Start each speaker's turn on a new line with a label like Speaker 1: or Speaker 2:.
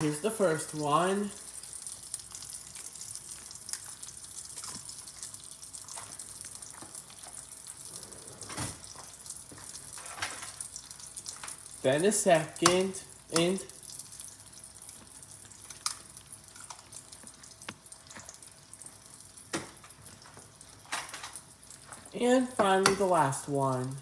Speaker 1: Here's the first one. Then a second, and and finally the last one.